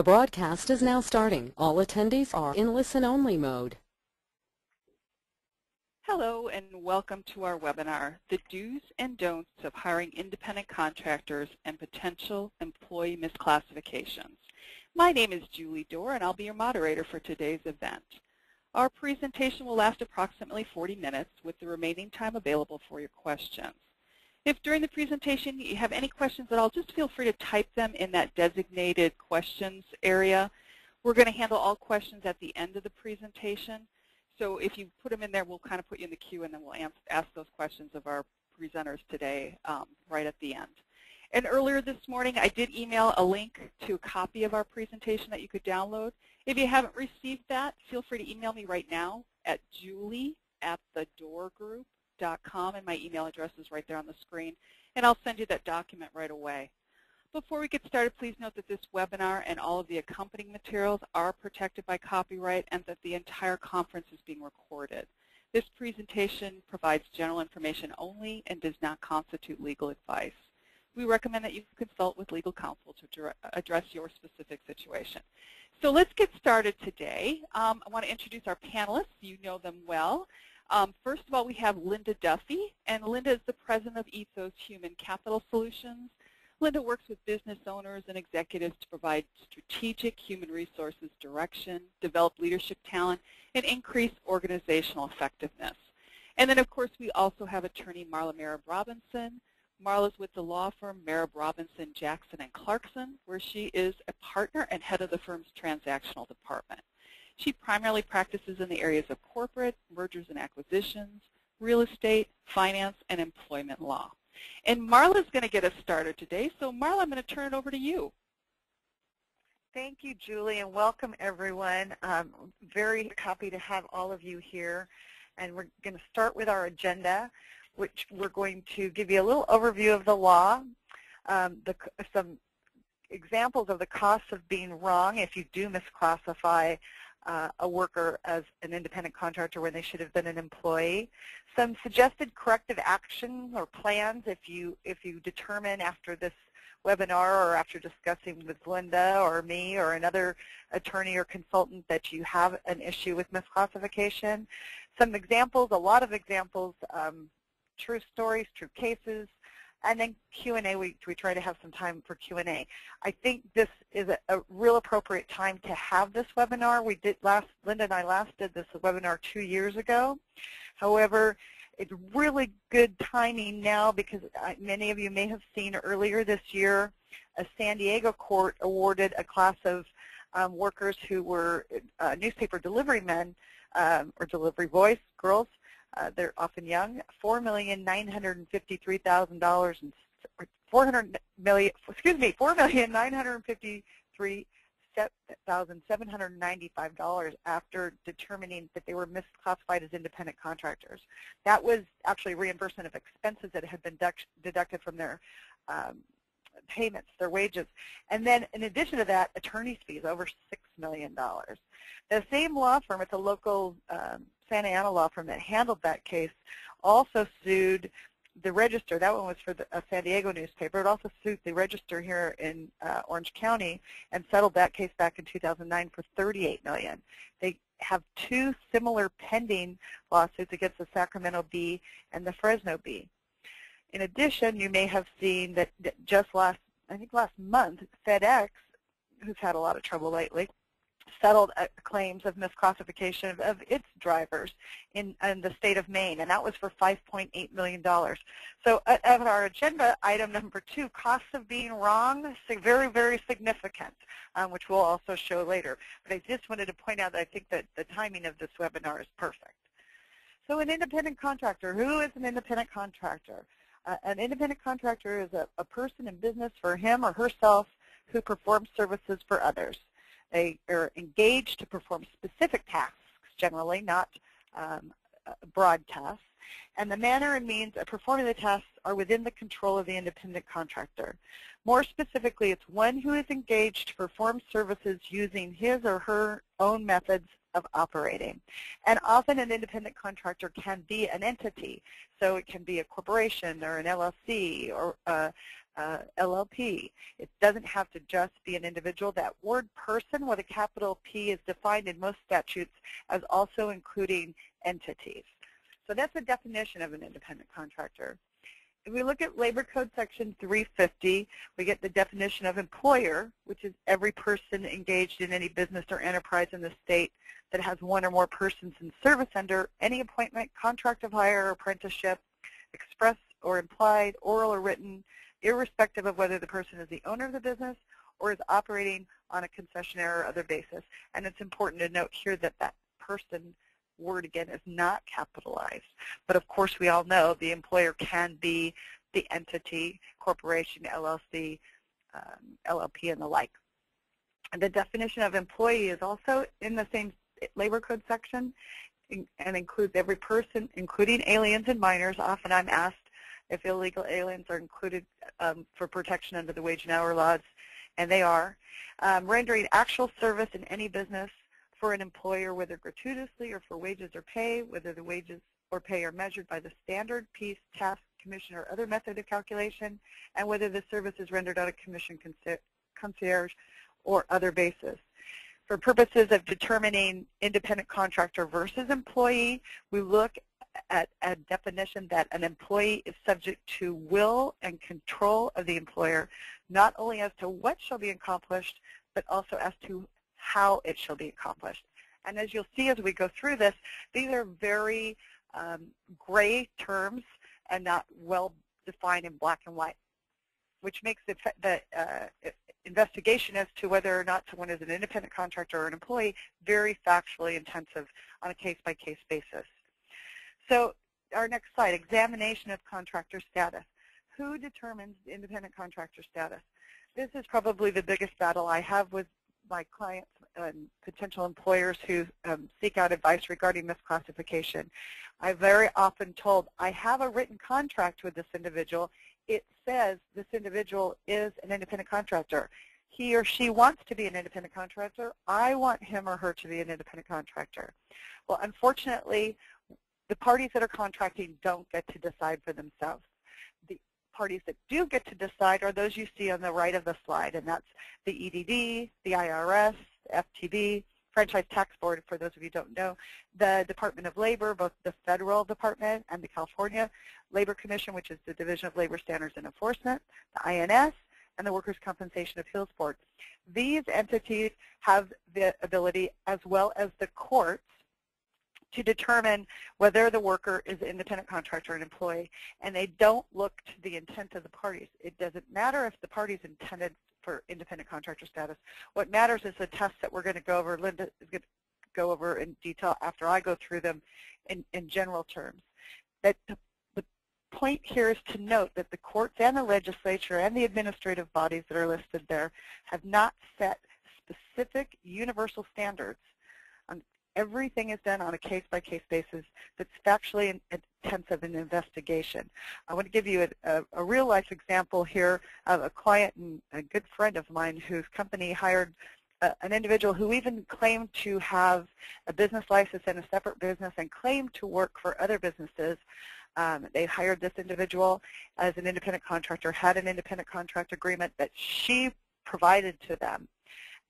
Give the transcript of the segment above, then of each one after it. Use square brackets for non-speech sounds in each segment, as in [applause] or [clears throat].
The broadcast is now starting. All attendees are in listen-only mode. Hello and welcome to our webinar, The Do's and Don'ts of Hiring Independent Contractors and Potential Employee Misclassifications. My name is Julie Dorr and I'll be your moderator for today's event. Our presentation will last approximately 40 minutes with the remaining time available for your questions. If during the presentation you have any questions at all, just feel free to type them in that designated questions area. We're going to handle all questions at the end of the presentation. So if you put them in there, we'll kind of put you in the queue and then we'll ask those questions of our presenters today um, right at the end. And earlier this morning, I did email a link to a copy of our presentation that you could download. If you haven't received that, feel free to email me right now at julie at and my email address is right there on the screen. And I'll send you that document right away. Before we get started, please note that this webinar and all of the accompanying materials are protected by copyright and that the entire conference is being recorded. This presentation provides general information only and does not constitute legal advice. We recommend that you consult with legal counsel to address your specific situation. So let's get started today. Um, I want to introduce our panelists. You know them well. Um, first of all, we have Linda Duffy, and Linda is the president of Ethos Human Capital Solutions. Linda works with business owners and executives to provide strategic human resources direction, develop leadership talent, and increase organizational effectiveness. And then, of course, we also have attorney Marla Merhab Robinson. Marla's with the law firm Merhab Robinson, Jackson, and Clarkson, where she is a partner and head of the firm's transactional department. She primarily practices in the areas of corporate, mergers and acquisitions, real estate, finance, and employment law. And Marla's going to get us started today. So Marla, I'm going to turn it over to you. Thank you, Julie, and welcome everyone. I'm very happy to have all of you here. And we're going to start with our agenda, which we're going to give you a little overview of the law, um, the, some examples of the costs of being wrong if you do misclassify uh, a worker as an independent contractor when they should have been an employee. Some suggested corrective action or plans if you if you determine after this webinar or after discussing with Linda or me or another attorney or consultant that you have an issue with misclassification. Some examples, a lot of examples, um, true stories, true cases, and then Q&A, we, we try to have some time for Q&A. I think this is a, a, real appropriate time to have this webinar. We did last, Linda and I last did this webinar two years ago. However, it's really good timing now because many of you may have seen earlier this year a San Diego court awarded a class of um, workers who were uh, newspaper delivery men um, or delivery boys, girls, uh, they're often young. Four million nine hundred and fifty-three thousand dollars and four hundred million. Excuse me, four million nine hundred fifty-three thousand seven hundred ninety-five dollars after determining that they were misclassified as independent contractors. That was actually reimbursement of expenses that had been deducted from their um, payments, their wages. And then in addition to that, attorney's fees, over $6 million. The same law firm, it's a local um, Santa Ana law firm that handled that case, also sued the Register. That one was for the, a San Diego newspaper. It also sued the Register here in uh, Orange County and settled that case back in 2009 for 38 million. They have two similar pending lawsuits against the Sacramento Bee and the Fresno Bee. In addition, you may have seen that just last, I think last month, FedEx, who's had a lot of trouble lately, settled uh, claims of misclassification of, its drivers in, in, the state of Maine, and that was for $5.8 million. So uh, at our agenda, item number two, costs of being wrong, very, very significant, um, which we'll also show later. But I just wanted to point out that I think that the timing of this webinar is perfect. So an independent contractor, who is an independent contractor? Uh, an independent contractor is a, a person in business for him or herself who performs services for others. They are engaged to perform specific tasks, generally, not um, broad tasks. And the manner and means of performing the tasks are within the control of the independent contractor. More specifically, it's one who is engaged to perform services using his or her own methods of operating. And often an independent contractor can be an entity. So it can be a corporation or an LLC or a, Uh, a LLP. It doesn't have to just be an individual. That word person with a capital P is defined in most statutes as also including entities. So that's the definition of an independent contractor. If we look at Labor Code Section 350, we get the definition of employer, which is every person engaged in any business or enterprise in the state that has one or more persons in service under any appointment, contract of hire, or apprenticeship, express or implied, oral or written, irrespective of whether the person is the owner of the business or is operating on a concessionaire or other basis. And it's important to note here that that person word again is not capitalized. But of course we all know the employer can be the entity, corporation, LLC, um, LLP, and the like. And the definition of employee is also in the same labor code section and includes every person, including aliens and minors. Often I'm asked if illegal aliens are included um, for protection under the wage and hour laws, and they are. Um, rendering actual service in any business for an employer, whether gratuitously or for wages or pay, whether the wages or pay are measured by the standard, piece, task, commission, or other method of calculation, and whether the service is rendered on a commission, concierge, or other basis. For purposes of determining independent contractor versus employee, we look at a definition that an employee is subject to will and control of the employer, not only as to what shall be accomplished, but also as to how it shall be accomplished. And as you'll see as we go through this, these are very um, gray terms and not well defined in black and white, which makes the, the uh, investigation as to whether or not someone is an independent contractor or an employee very factually intensive on a case-by-case -case basis. So our next slide, examination of contractor status. Who determines independent contractor status? This is probably the biggest battle I have with my clients and potential employers who um, seek out advice regarding misclassification. I'm very often told, I have a written contract with this individual. It says this individual is an independent contractor. He or she wants to be an independent contractor. I want him or her to be an independent contractor. Well, unfortunately, the parties that are contracting don't get to decide for themselves The parties that do get to decide are those you see on the right of the slide, and that's the EDD, the IRS, the FTB, Franchise Tax Board, for those of you who don't know, the Department of Labor, both the federal department and the California Labor Commission, which is the Division of Labor Standards and Enforcement, the INS, and the Workers' Compensation Appeals Board. These entities have the ability, as well as the courts, to determine whether the worker is an independent contractor or an employee, and they don't look to the intent of the parties. It doesn't matter if the parties intended for independent contractor status. What matters is the tests that we're going to go over. Linda is going to go over in detail after I go through them in, in general terms. That the, the point here is to note that the courts and the legislature and the administrative bodies that are listed there have not set specific universal standards everything is done on a case-by-case -case basis that's factually intensive in investigation. I want to give you a, a, a real-life example here of a client and a good friend of mine whose company hired an individual who even claimed to have a business license and a separate business and claimed to work for other businesses. Um, they hired this individual as an independent contractor, had an independent contract agreement that she provided to them.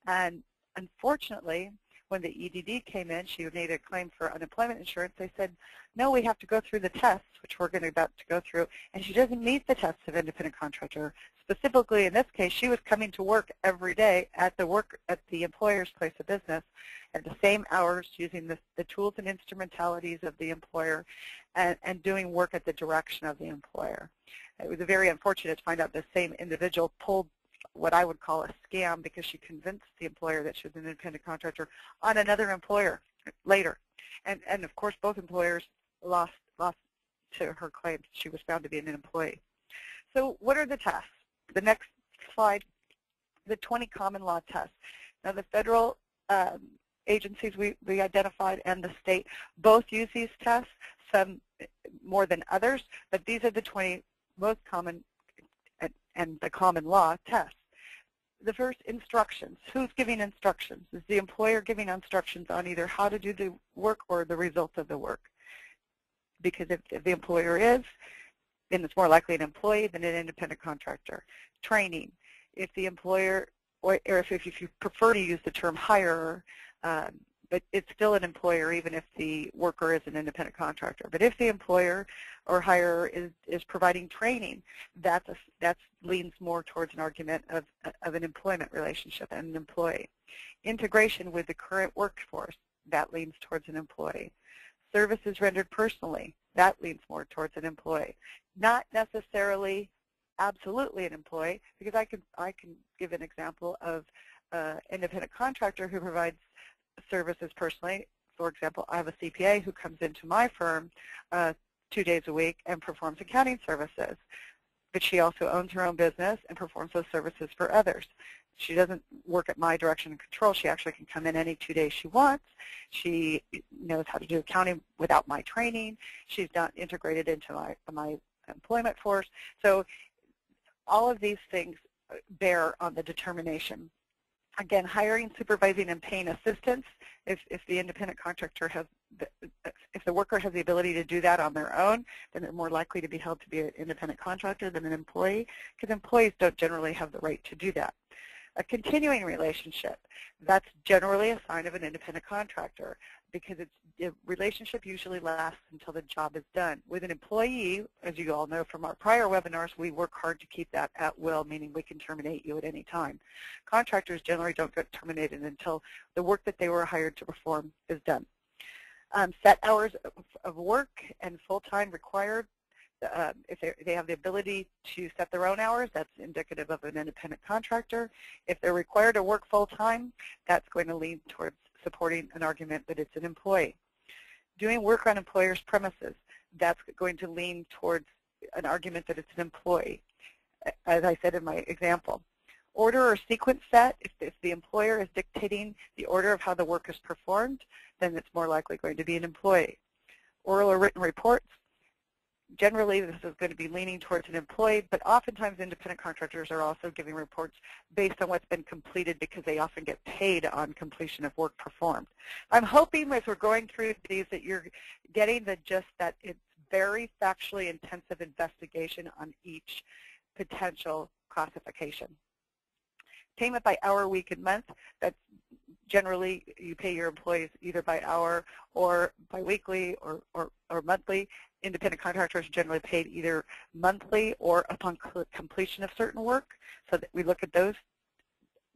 And unfortunately, when the EDD came in, she made a claim for unemployment insurance. They said, no, we have to go through the tests, which we're going to about to go through, and she doesn't meet the tests of independent contractor. Specifically, in this case, she was coming to work every day at the work at the employer's place of business at the same hours, using the, the tools and instrumentalities of the employer, and, and doing work at the direction of the employer. It was very unfortunate to find out the same individual pulled what I would call a scam because she convinced the employer that she was an independent contractor on another employer later. And, and of course, both employers lost, lost to her claims. She was found to be an employee. So what are the tests? The next slide, the 20 common law tests. Now the federal um, agencies we, we identified and the state both use these tests, some more than others, but these are the 20 most common and, and the common law tests. the first, instructions. Who's giving instructions? Is the employer giving instructions on either how to do the work or the results of the work? Because if, if the employer is, then it's more likely an employee than an independent contractor. Training. If the employer, or, if, if you prefer to use the term hire, um, but it's still an employer even if the worker is an independent contractor. But if the employer or hire is, is providing training, that's a, that leans more towards an argument of, of an employment relationship and an employee. Integration with the current workforce, that leans towards an employee. Services rendered personally, that leans more towards an employee. Not necessarily absolutely an employee, because I can, I can give an example of an uh, independent contractor who provides services personally. For example, I have a CPA who comes into my firm uh, two days a week and performs accounting services. But she also owns her own business and performs those services for others. She doesn't work at my direction and control. She actually can come in any two days she wants. She knows how to do accounting without my training. She's not integrated into my, my employment force. So all of these things bear on the determination Again, hiring, supervising, and paying assistance. If, if the independent contractor has, the, if the worker has the ability to do that on their own, then they're more likely to be held to be an independent contractor than an employee, because employees don't generally have the right to do that. A continuing relationship, that's generally a sign of an independent contractor because it's, the relationship usually lasts until the job is done. With an employee, as you all know from our prior webinars, we work hard to keep that at will, meaning we can terminate you at any time. Contractors generally don't get terminated until the work that they were hired to perform is done. Um, set hours of work and full-time required. Uh, if they, they have the ability to set their own hours, that's indicative of an independent contractor. If they're required to work full-time, that's going to lean towards supporting an argument that it's an employee. Doing work on employer's premises, that's going to lean towards an argument that it's an employee, as I said in my example. Order or sequence set, if, if the employer is dictating the order of how the work is performed, then it's more likely going to be an employee. Oral or written reports, generally this is going to be leaning towards an employee, but oftentimes independent contractors are also giving reports based on what's been completed because they often get paid on completion of work performed. I'm hoping as we're going through these that you're getting the gist that it's very factually intensive investigation on each potential classification. Payment by hour, week, and month, that's generally you pay your employees either by hour or biweekly or, or, or monthly. Independent contractors are generally paid either monthly or upon completion of certain work. So that we look at those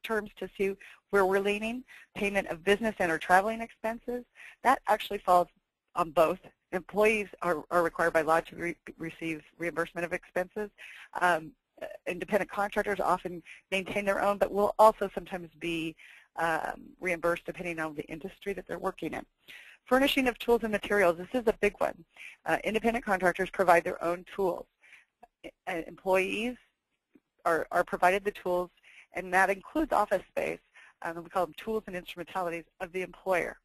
terms to see where we're leaning. Payment of business and or traveling expenses, that actually falls on both. Employees are, are required by law to re receive reimbursement of expenses. Um, independent contractors often maintain their own, but will also sometimes be um, reimbursed depending on the industry that they're working in. Furnishing of tools and materials, this is a big one. Uh, independent contractors provide their own tools. Uh, employees are, are provided the tools, and that includes office space. Um, we call them tools and instrumentalities of the employer.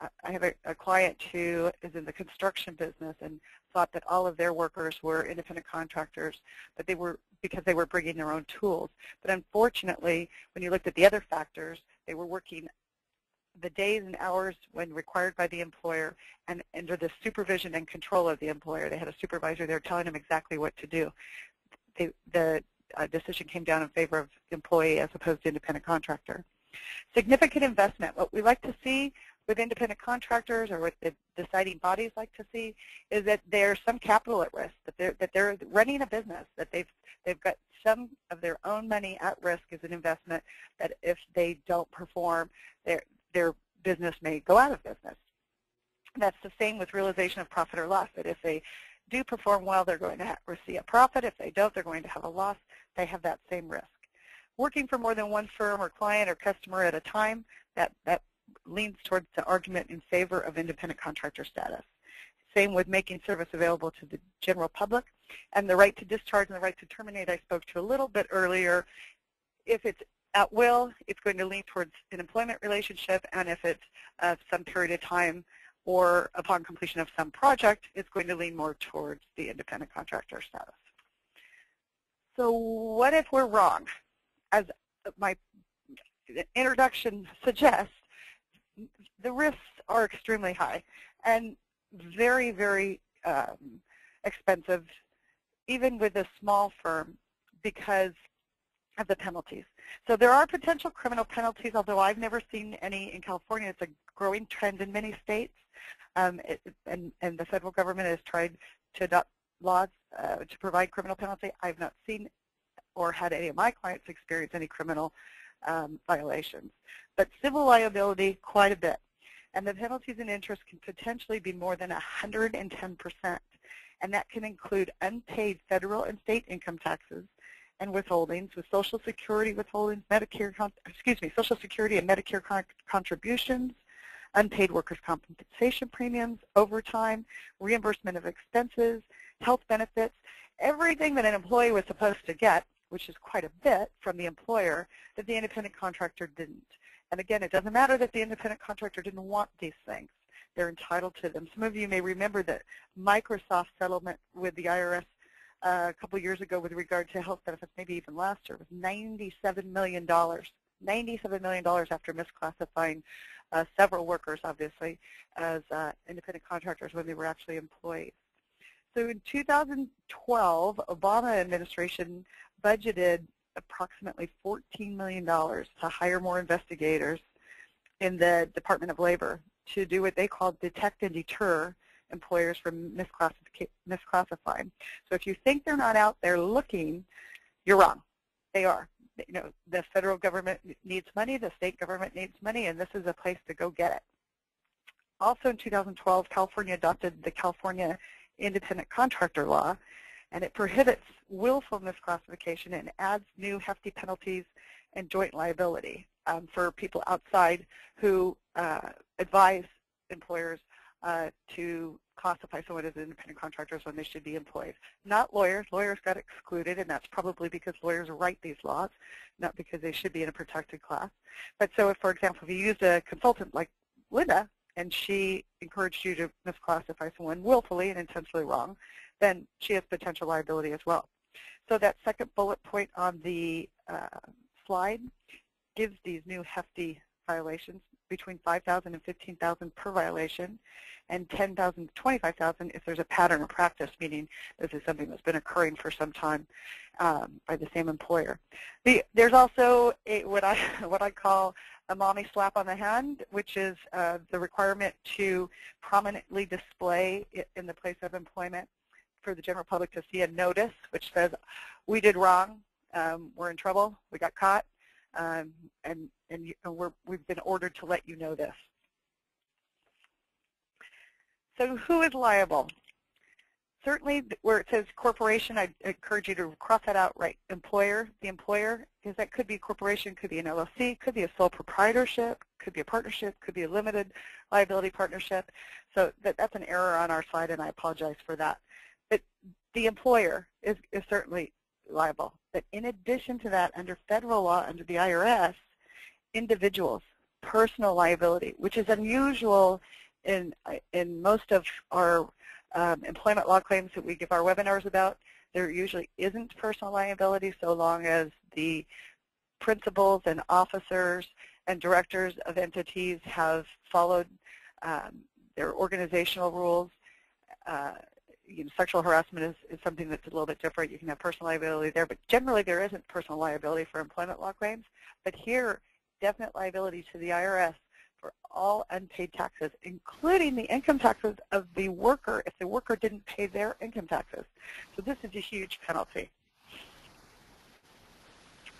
Uh, I have a, a client who is in the construction business and thought that all of their workers were independent contractors, but they were because they were bringing their own tools. But unfortunately, when you looked at the other factors, they were working the days and hours when required by the employer and under the supervision and control of the employer. They had a supervisor there telling them exactly what to do. They, the uh, decision came down in favor of employee as opposed to independent contractor. Significant investment. What we like to see with independent contractors or with the deciding bodies like to see is that there's some capital at risk, that they're, that they're running a business, that they've, they've got some of their own money at risk as an investment that if they don't perform, their, their business may go out of business. That's the same with realization of profit or loss, that if they do perform well, they're going to receive a profit. If they don't, they're going to have a loss. They have that same risk. Working for more than one firm or client or customer at a time, that, that leans towards the argument in favor of independent contractor status. Same with making service available to the general public. And the right to discharge and the right to terminate I spoke to a little bit earlier. If it's at will, it's going to lean towards an employment relationship, and if it's uh, some period of time or upon completion of some project, it's going to lean more towards the independent contractor status. So what if we're wrong? As my introduction suggests, the risks are extremely high and very, very um, expensive, even with a small firm, because of the penalties. So there are potential criminal penalties, although I've never seen any in California. It's a growing trend in many states, um, it, and, and the federal government has tried to adopt laws uh, to provide criminal penalty. I've not seen or had any of my clients experience any criminal um, violations. But civil liability, quite a bit. And the penalties and interest can potentially be more than 110%. And that can include unpaid federal and state income taxes and withholdings with Social Security withholdings, Medicare, excuse me, Social Security and Medicare con contributions, unpaid workers' compensation premiums, overtime, reimbursement of expenses, health benefits, everything that an employee was supposed to get which is quite a bit from the employer, that the independent contractor didn't. And again, it doesn't matter that the independent contractor didn't want these things. They're entitled to them. Some of you may remember that Microsoft settlement with the IRS uh, a couple years ago with regard to health benefits, maybe even last year, was $97 million. $97 million after misclassifying uh, several workers, obviously, as uh, independent contractors when they were actually employees. So in 2012, Obama administration budgeted approximately $14 million to hire more investigators in the Department of Labor to do what they called detect and deter employers from misclassifying. So if you think they're not out there looking, you're wrong. They are. You know, the federal government needs money, the state government needs money, and this is a place to go get it. Also in 2012, California adopted the California Independent Contractor Law, and it prohibits willful misclassification and adds new hefty penalties and joint liability um, for people outside who uh, advise employers uh, to classify someone as independent contractors when they should be employees. Not lawyers. Lawyers got excluded, and that's probably because lawyers write these laws, not because they should be in a protected class. But so if, for example, if you use a consultant like Linda, and she encouraged you to misclassify someone willfully and intentionally wrong, then she has potential liability as well. So that second bullet point on the uh, slide gives these new hefty violations between 5,000 and 15,000 per violation and 10,000 to 25,000 if there's a pattern or practice, meaning this is something that's been occurring for some time um, by the same employer. The, there's also a, what I [laughs] what I call a mommy slap on the hand, which is uh, the requirement to prominently display in the place of employment for the general public to see a notice which says, we did wrong, um, we're in trouble, we got caught, um, and, and, you, and we're, we've been ordered to let you know this. So who is liable? Certainly where it says corporation, I encourage you to cross that out right. Employer, the employer, because that could be a corporation, could be an LLC, could be a sole proprietorship, could be a partnership, could be a limited liability partnership. So that, that's an error on our side, and I apologize for that. But the employer is, is certainly liable. But in addition to that, under federal law, under the IRS, individuals, personal liability, which is unusual in, in most of our um, employment law claims that we give our webinars about. There usually isn't personal liability so long as the principals and officers and directors of entities have followed um, their organizational rules uh, you know, sexual harassment is, is something that's a little bit different. You can have personal liability there, but generally there isn't personal liability for employment law claims. But here, definite liability to the IRS for all unpaid taxes, including the income taxes of the worker if the worker didn't pay their income taxes. So this is a huge penalty.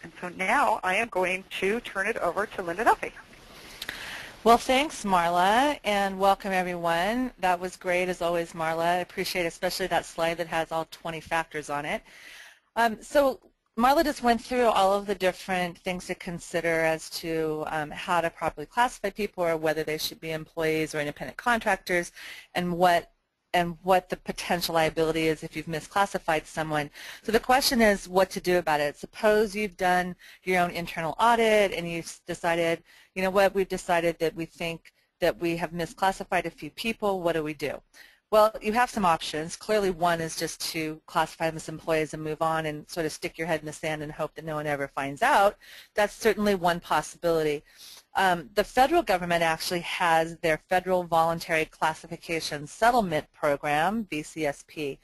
And so now I am going to turn it over to Linda Duffy. Well, thanks, Marla, and welcome everyone. That was great as always, Marla. I appreciate especially that slide that has all 20 factors on it. Um, so Marla just went through all of the different things to consider as to um, how to properly classify people or whether they should be employees or independent contractors and what and what the potential liability is if you've misclassified someone. So the question is what to do about it. Suppose you've done your own internal audit and you've decided, you know what, we've decided that we think that we have misclassified a few people, what do we do? Well, you have some options. Clearly one is just to classify them as employees and move on and sort of stick your head in the sand and hope that no one ever finds out. That's certainly one possibility. Um, the federal government actually has their Federal Voluntary Classification Settlement Program, VCSP,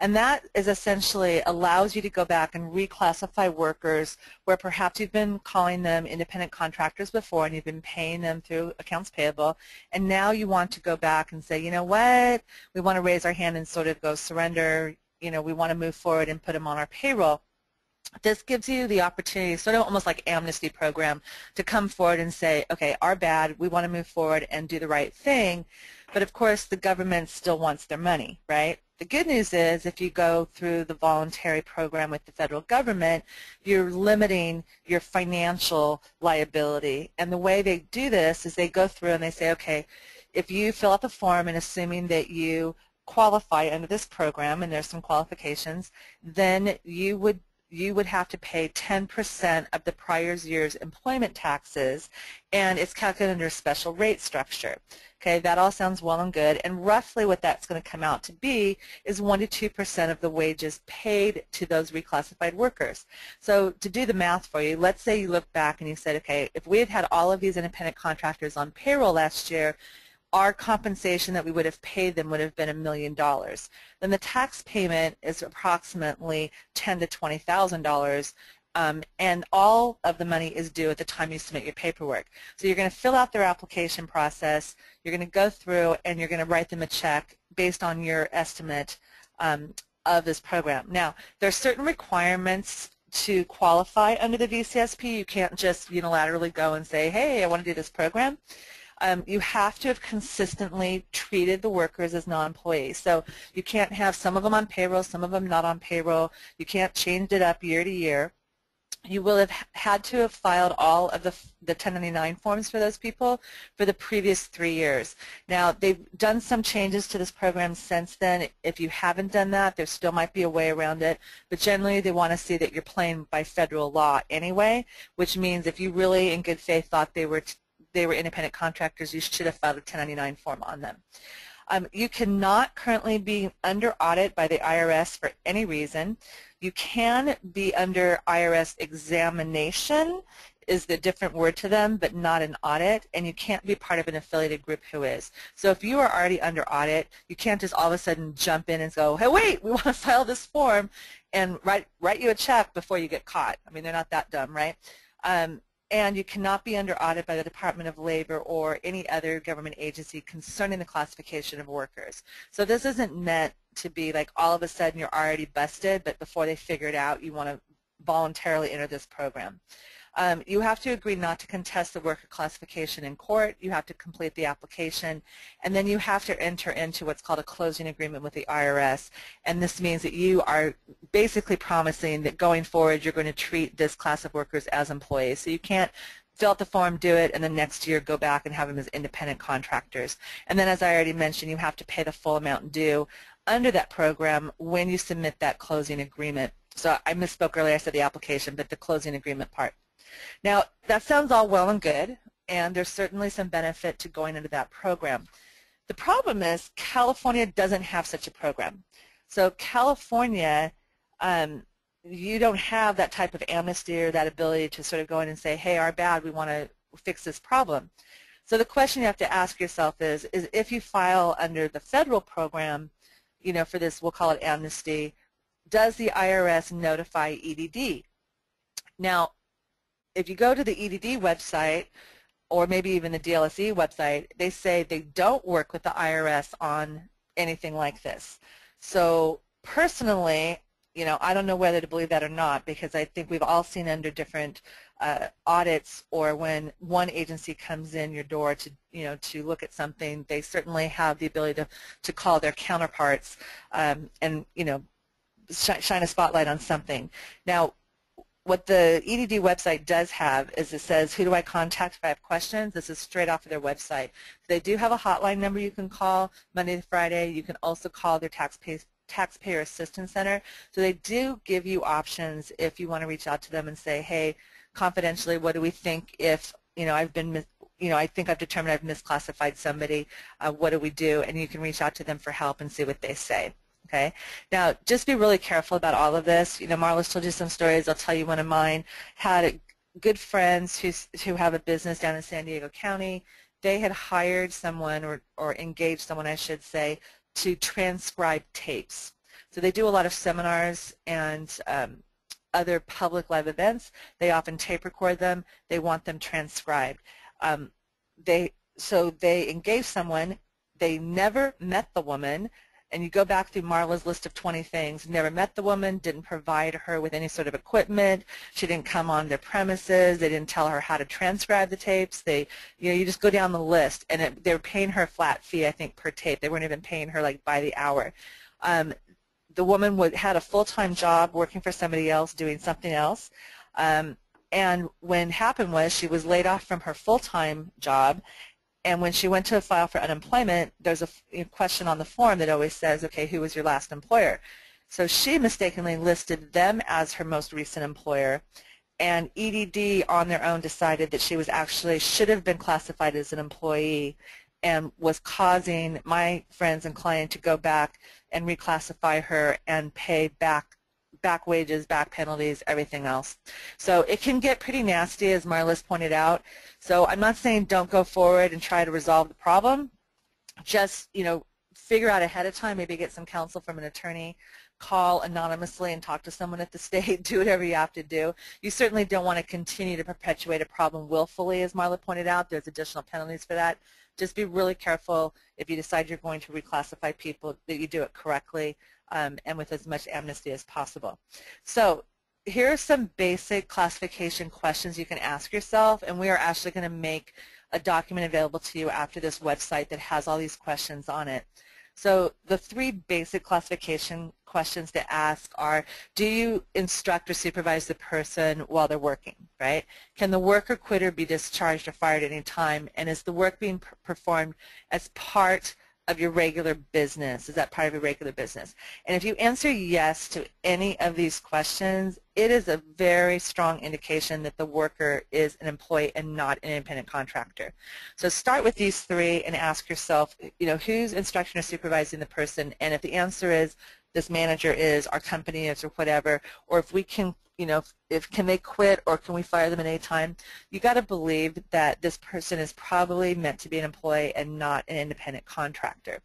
and that is essentially allows you to go back and reclassify workers where perhaps you've been calling them independent contractors before and you've been paying them through accounts payable, and now you want to go back and say, you know what, we want to raise our hand and sort of go surrender, you know, we want to move forward and put them on our payroll this gives you the opportunity, sort of almost like amnesty program, to come forward and say, okay, our bad, we want to move forward and do the right thing. But of course, the government still wants their money, right? The good news is if you go through the voluntary program with the federal government, you're limiting your financial liability. And the way they do this is they go through and they say, okay, if you fill out the form and assuming that you qualify under this program, and there's some qualifications, then you would you would have to pay 10% of the prior year's employment taxes, and it's calculated under a special rate structure. Okay, that all sounds well and good, and roughly what that's going to come out to be is 1 to 2% of the wages paid to those reclassified workers. So to do the math for you, let's say you look back and you said, okay, if we had had all of these independent contractors on payroll last year, our compensation that we would have paid them would have been a million dollars. Then the tax payment is approximately ten to twenty thousand dollars, um, and all of the money is due at the time you submit your paperwork. So you're going to fill out their application process, you're going to go through, and you're going to write them a check based on your estimate um, of this program. Now, there are certain requirements to qualify under the VCSP. You can't just unilaterally go and say, hey, I want to do this program um, you have to have consistently treated the workers as non-employees. So you can't have some of them on payroll, some of them not on payroll. You can't change it up year to year. You will have had to have filed all of the, the 1099 forms for those people for the previous three years. Now, they've done some changes to this program since then. If you haven't done that, there still might be a way around it. But generally, they want to see that you're playing by federal law anyway, which means if you really, in good faith, thought they were they were independent contractors, you should have filed a 1099 form on them. Um, you cannot currently be under audit by the IRS for any reason. You can be under IRS examination is the different word to them, but not an audit, and you can't be part of an affiliated group who is. So if you are already under audit, you can't just all of a sudden jump in and go, hey, wait, [laughs] we want to file this form and write, write you a check before you get caught. I mean, they're not that dumb, right? Um, and you cannot be under audit by the Department of Labor or any other government agency concerning the classification of workers. So this isn't meant to be like all of a sudden you're already busted, but before they figure it out, you want to voluntarily enter this program. Um, you have to agree not to contest the worker classification in court. You have to complete the application. And then you have to enter into what's called a closing agreement with the IRS. And this means that you are basically promising that going forward you're going to treat this class of workers as employees. So you can't fill out the form, do it, and then next year go back and have them as independent contractors. And then as I already mentioned, you have to pay the full amount due under that program when you submit that closing agreement. So I misspoke earlier, I said the application, but the closing agreement part. Now, that sounds all well and good, and there's certainly some benefit to going into that program. The problem is California doesn't have such a program. So California, um, you don't have that type of amnesty or that ability to sort of go in and say, hey, our bad, we want to fix this problem. So the question you have to ask yourself is, is if you file under the federal program, you know, for this, we'll call it amnesty, does the IRS notify EDD? Now, if you go to the EDD website or maybe even the DLSE website, they say they don't work with the IRS on anything like this. So personally, you know, I don't know whether to believe that or not because I think we've all seen under different uh, audits or when one agency comes in your door to, you know, to look at something, they certainly have the ability to, to call their counterparts um, and, you know, sh shine a spotlight on something. Now, what the EDD website does have is it says, who do I contact if I have questions? This is straight off of their website. They do have a hotline number you can call Monday to Friday. You can also call their taxpayer, taxpayer assistance center. So they do give you options if you want to reach out to them and say, hey, confidentially, what do we think if, you know, I've been you know, I think I've determined I've misclassified somebody. Uh, what do we do? And you can reach out to them for help and see what they say. Okay. Now, just be really careful about all of this. You know, Marla's told you some stories. I'll tell you one of mine. Had good friends who who have a business down in San Diego County. They had hired someone or or engaged someone, I should say, to transcribe tapes. So they do a lot of seminars and um, other public live events. They often tape record them. They want them transcribed. Um, they so they engage someone. They never met the woman and you go back through Marla's list of 20 things, never met the woman, didn't provide her with any sort of equipment, she didn't come on their premises, they didn't tell her how to transcribe the tapes, they, you know, you just go down the list, and it, they were paying her a flat fee, I think, per tape. They weren't even paying her, like, by the hour. Um, the woman would, had a full-time job working for somebody else, doing something else, um, and when happened was she was laid off from her full-time job and when she went to file for unemployment, there's a question on the form that always says, okay, who was your last employer? So she mistakenly listed them as her most recent employer, and EDD on their own decided that she was actually should have been classified as an employee and was causing my friends and client to go back and reclassify her and pay back back wages, back penalties, everything else. So it can get pretty nasty, as Marla's pointed out. So I'm not saying don't go forward and try to resolve the problem. Just, you know, figure out ahead of time, maybe get some counsel from an attorney, call anonymously and talk to someone at the [laughs] state, do whatever you have to do. You certainly don't want to continue to perpetuate a problem willfully, as Marla pointed out. There's additional penalties for that. Just be really careful if you decide you're going to reclassify people that you do it correctly um, and with as much amnesty as possible. So here are some basic classification questions you can ask yourself, and we are actually going to make a document available to you after this website that has all these questions on it. So the three basic classification questions to ask are, do you instruct or supervise the person while they're working, right? Can the worker quitter be discharged or fired at any time? And is the work being performed as part of your regular business? Is that part of your regular business? And if you answer yes to any of these questions, it is a very strong indication that the worker is an employee and not an independent contractor. So start with these three and ask yourself, you know, who's instructing or supervising the person? And if the answer is this manager is, our company is, or whatever, or if we can you know, if can they quit or can we fire them at any time? You got to believe that this person is probably meant to be an employee and not an independent contractor.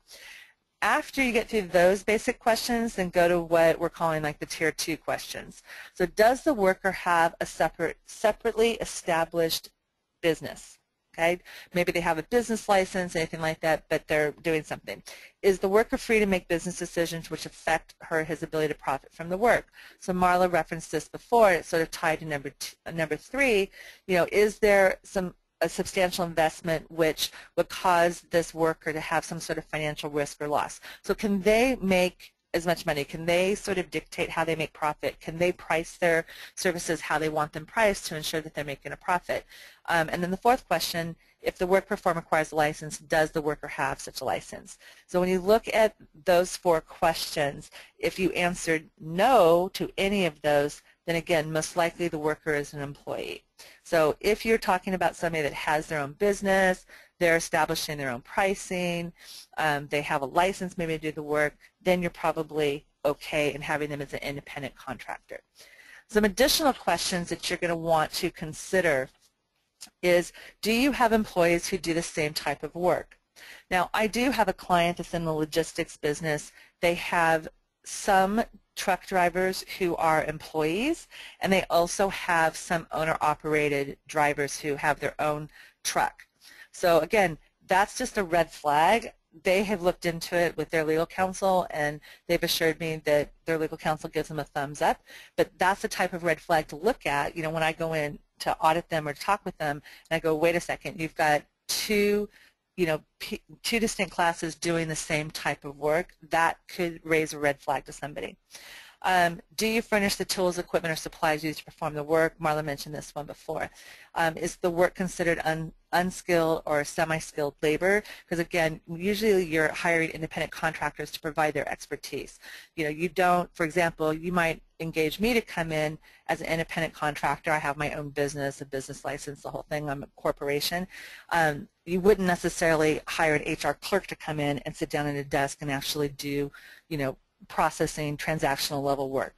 After you get through those basic questions, then go to what we're calling like the tier two questions. So does the worker have a separate, separately established business? Okay, maybe they have a business license, anything like that, but they're doing something. Is the worker free to make business decisions which affect her his ability to profit from the work? So Marla referenced this before. It's sort of tied to number two, number three. You know, is there some a substantial investment which would cause this worker to have some sort of financial risk or loss? So can they make as much money? Can they sort of dictate how they make profit? Can they price their services how they want them priced to ensure that they're making a profit? Um, and then the fourth question, if the work performed requires a license, does the worker have such a license? So when you look at those four questions, if you answered no to any of those, then again, most likely the worker is an employee. So if you're talking about somebody that has their own business, they're establishing their own pricing, um, they have a license maybe to do the work, then you're probably okay in having them as an independent contractor. Some additional questions that you're going to want to consider is, do you have employees who do the same type of work? Now, I do have a client that's in the logistics business. They have some truck drivers who are employees, and they also have some owner-operated drivers who have their own truck. So again, that's just a red flag they have looked into it with their legal counsel and they've assured me that their legal counsel gives them a thumbs up. But that's the type of red flag to look at, you know, when I go in to audit them or to talk with them and I go, wait a second, you've got two, you know, two distinct classes doing the same type of work. That could raise a red flag to somebody. Um, do you furnish the tools, equipment, or supplies used to perform the work? Marla mentioned this one before. Um, is the work considered un unskilled or semi-skilled labor? Because again, usually you're hiring independent contractors to provide their expertise. You know, you don't, for example, you might engage me to come in as an independent contractor. I have my own business, a business license, the whole thing. I'm a corporation. Um, you wouldn't necessarily hire an HR clerk to come in and sit down at a desk and actually do, you know, processing transactional level work.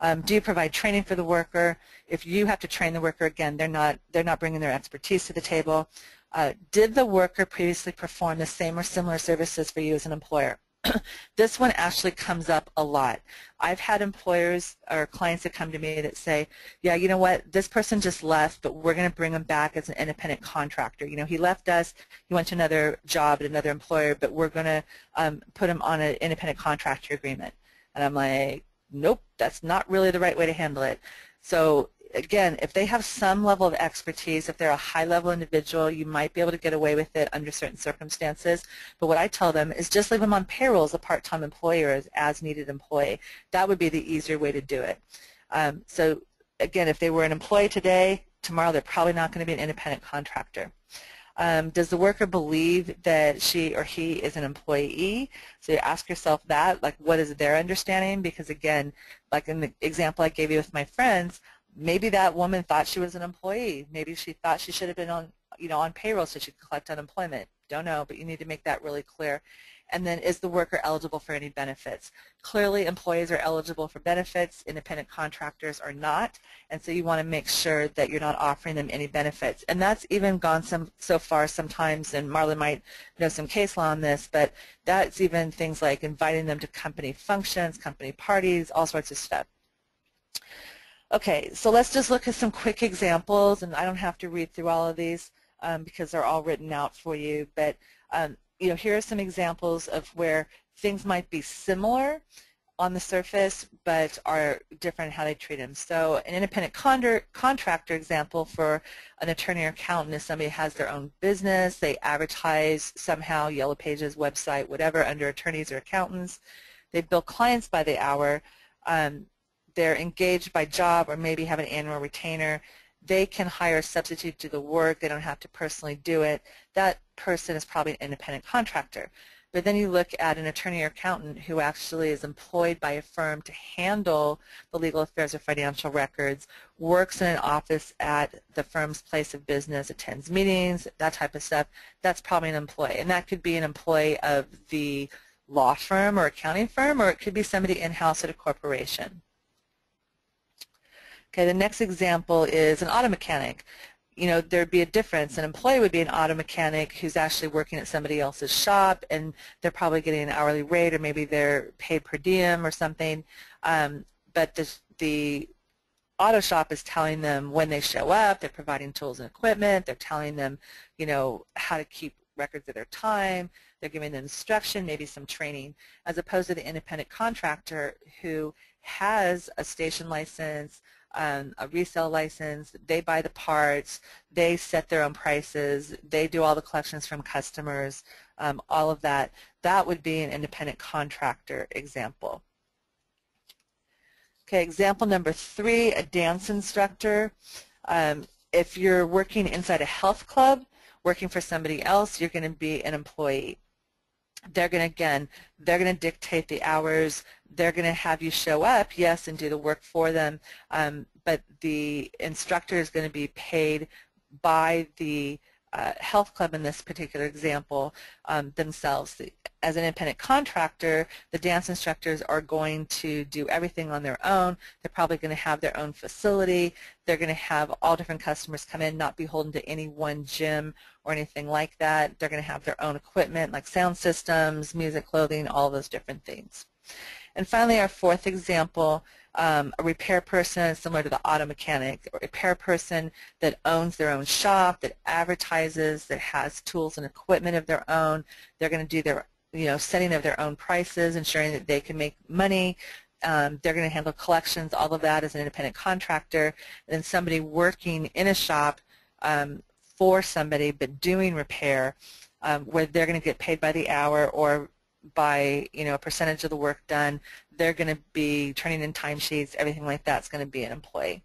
Um, do you provide training for the worker? If you have to train the worker, again, they're not, they're not bringing their expertise to the table. Uh, did the worker previously perform the same or similar services for you as an employer? [clears throat] this one actually comes up a lot. I've had employers or clients that come to me that say, yeah, you know what, this person just left, but we're going to bring him back as an independent contractor. You know, he left us, he went to another job at another employer, but we're going to um, put him on an independent contractor agreement. And I'm like, nope, that's not really the right way to handle it. So again, if they have some level of expertise, if they're a high-level individual, you might be able to get away with it under certain circumstances. But what I tell them is just leave them on payroll as a part-time employee or as as-needed employee. That would be the easier way to do it. Um, so again, if they were an employee today, tomorrow they're probably not going to be an independent contractor. Um, does the worker believe that she or he is an employee? So you ask yourself that, like what is their understanding? Because again, like in the example I gave you with my friends, maybe that woman thought she was an employee. Maybe she thought she should have been on, you know, on payroll so she could collect unemployment. Don't know, but you need to make that really clear. And then is the worker eligible for any benefits? Clearly employees are eligible for benefits, independent contractors are not, and so you want to make sure that you're not offering them any benefits. And that's even gone some so far sometimes, and Marla might know some case law on this, but that's even things like inviting them to company functions, company parties, all sorts of stuff. Okay, so let's just look at some quick examples, and I don't have to read through all of these um, because they're all written out for you, but um, you know, here are some examples of where things might be similar on the surface, but are different how they treat them. So an independent contractor example for an attorney or accountant is somebody has their own business, they advertise somehow, Yellow Pages, website, whatever, under attorneys or accountants. They bill clients by the hour. Um, they're engaged by job or maybe have an annual retainer, they can hire a substitute to do the work. They don't have to personally do it. That person is probably an independent contractor. But then you look at an attorney or accountant who actually is employed by a firm to handle the legal affairs or financial records, works in an office at the firm's place of business, attends meetings, that type of stuff. That's probably an employee. And that could be an employee of the law firm or accounting firm, or it could be somebody in-house at a corporation. Okay, the next example is an auto mechanic. You know, there'd be a difference. An employee would be an auto mechanic who's actually working at somebody else's shop, and they're probably getting an hourly rate, or maybe they're paid per diem or something. Um, but the, the auto shop is telling them when they show up, they're providing tools and equipment, they're telling them, you know, how to keep records of their time, they're giving them instruction, maybe some training, as opposed to the independent contractor who has a station license, um, a resale license, they buy the parts, they set their own prices, they do all the collections from customers, um, all of that. That would be an independent contractor example. Okay, example number three, a dance instructor. Um, if you're working inside a health club, working for somebody else, you're going to be an employee they're going to, again, they're going to dictate the hours. They're going to have you show up, yes, and do the work for them, um, but the instructor is going to be paid by the uh, health club in this particular example um, themselves. As an independent contractor, the dance instructors are going to do everything on their own. They're probably going to have their own facility. They're going to have all different customers come in, not beholden to any one gym or anything like that. They're going to have their own equipment like sound systems, music, clothing, all those different things. And finally, our fourth example um, a repair person similar to the auto mechanic, a repair person that owns their own shop, that advertises, that has tools and equipment of their own. They're going to do their you know, setting of their own prices, ensuring that they can make money. Um, they're going to handle collections, all of that as an independent contractor. And then somebody working in a shop um, for somebody but doing repair um, where they're going to get paid by the hour or by you know a percentage of the work done. They're going to be turning in timesheets, everything like that's going to be an employee.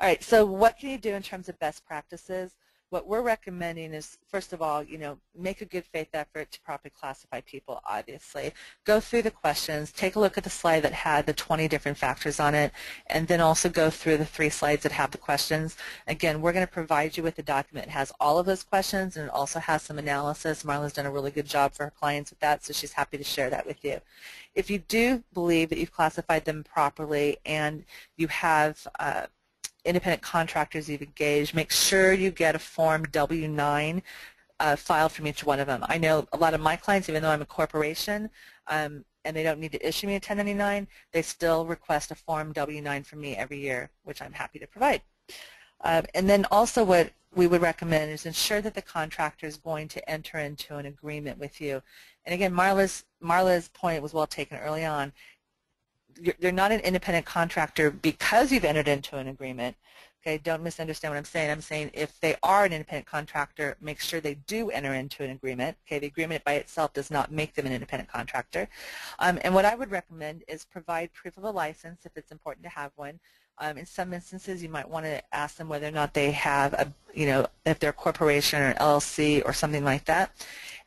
All right, so what can you do in terms of best practices? What we're recommending is, first of all, you know, make a good faith effort to properly classify people, obviously. Go through the questions, take a look at the slide that had the 20 different factors on it, and then also go through the three slides that have the questions. Again, we're going to provide you with a document that has all of those questions, and it also has some analysis. Marla's done a really good job for her clients with that, so she's happy to share that with you. If you do believe that you've classified them properly and you have uh, independent contractors you've engaged, make sure you get a Form W-9 uh, filed from each one of them. I know a lot of my clients, even though I'm a corporation um, and they don't need to issue me a 1099, they still request a Form W-9 from me every year, which I'm happy to provide. Um, and then also what we would recommend is ensure that the contractor is going to enter into an agreement with you. And again, Marla's, Marla's point was well taken early on you're not an independent contractor because you've entered into an agreement. Okay, don't misunderstand what I'm saying. I'm saying if they are an independent contractor, make sure they do enter into an agreement. Okay, the agreement by itself does not make them an independent contractor. Um, and what I would recommend is provide proof of a license if it's important to have one. Um, in some instances, you might want to ask them whether or not they have a, you know, if they're a corporation or an LLC or something like that.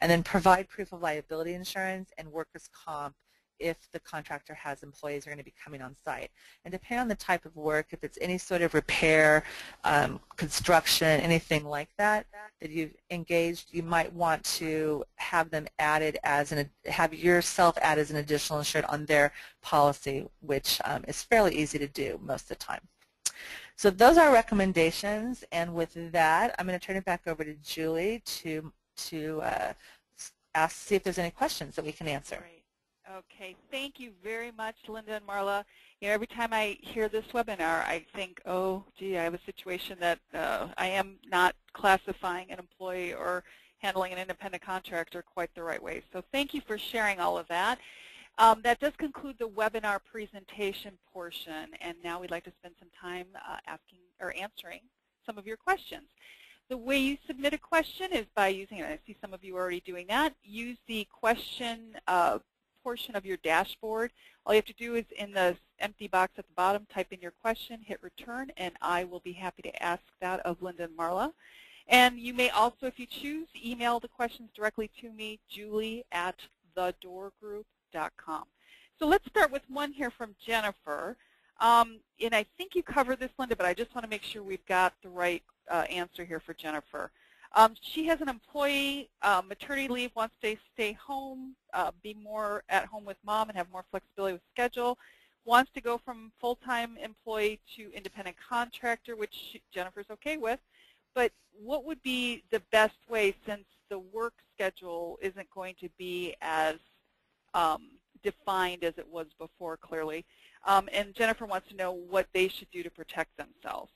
And then provide proof of liability insurance and workers' comp if the contractor has employees are going to be coming on site. And depending on the type of work, if it's any sort of repair, um, construction, anything like that that you've engaged, you might want to have them added as an, have yourself added as an additional insured on their policy, which um, is fairly easy to do most of the time. So those are recommendations, and with that, I'm going to turn it back over to Julie to to uh, ask, see if there's any questions that we can answer. Great. Okay, thank you very much, Linda and Marla. You know, every time I hear this webinar, I think, oh, gee, I have a situation that uh, I am not classifying an employee or handling an independent contractor quite the right way. So thank you for sharing all of that. Um, that does conclude the webinar presentation portion, and now we'd like to spend some time uh, asking or answering some of your questions. The way you submit a question is by using, and I see some of you already doing that, use the question uh, portion of your dashboard. All you have to do is in the empty box at the bottom, type in your question, hit return, and I will be happy to ask that of Linda and Marla. And you may also, if you choose, email the questions directly to me, julie at thedoorgroup.com. So let's start with one here from Jennifer. Um, and I think you covered this, Linda, but I just want to make sure we've got the right uh, answer here for Jennifer. Um, she has an employee, uh, maternity leave, wants to stay home, uh, be more at home with mom and have more flexibility with schedule, wants to go from full-time employee to independent contractor, which Jennifer's okay with. But what would be the best way since the work schedule isn't going to be as um, defined as it was before, clearly? Um, and Jennifer wants to know what they should do to protect themselves.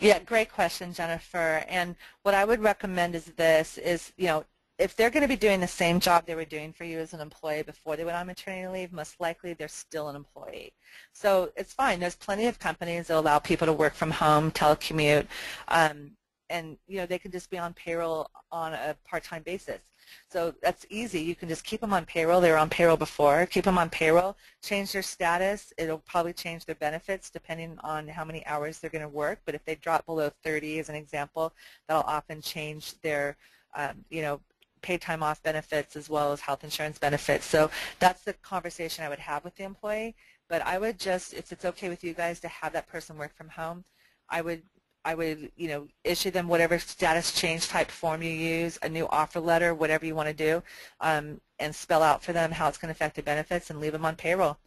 Yeah, great question, Jennifer. And what I would recommend is this, is, you know, if they're going to be doing the same job they were doing for you as an employee before they went on maternity leave, most likely they're still an employee. So it's fine. There's plenty of companies that allow people to work from home, telecommute, um, and you know they can just be on payroll on a part-time basis. So that's easy. You can just keep them on payroll. They were on payroll before. Keep them on payroll. Change their status. It'll probably change their benefits depending on how many hours they're going to work. But if they drop below 30, as an example, that'll often change their, um, you know, paid time off benefits as well as health insurance benefits. So that's the conversation I would have with the employee. But I would just, if it's okay with you guys to have that person work from home, I would I would, you know, issue them whatever status change type form you use, a new offer letter, whatever you want to do, um, and spell out for them how it's going to affect their benefits and leave them on payroll.